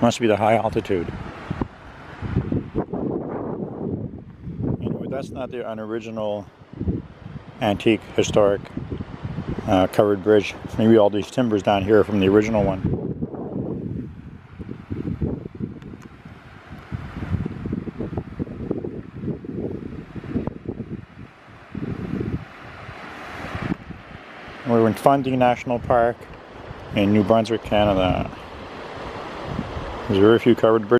must be the high altitude. Anyway, that's not the, an original antique historic uh, covered bridge. Maybe all these timbers down here from the original one. We're in Fundy National Park in New Brunswick, Canada. There's very few covered bridges.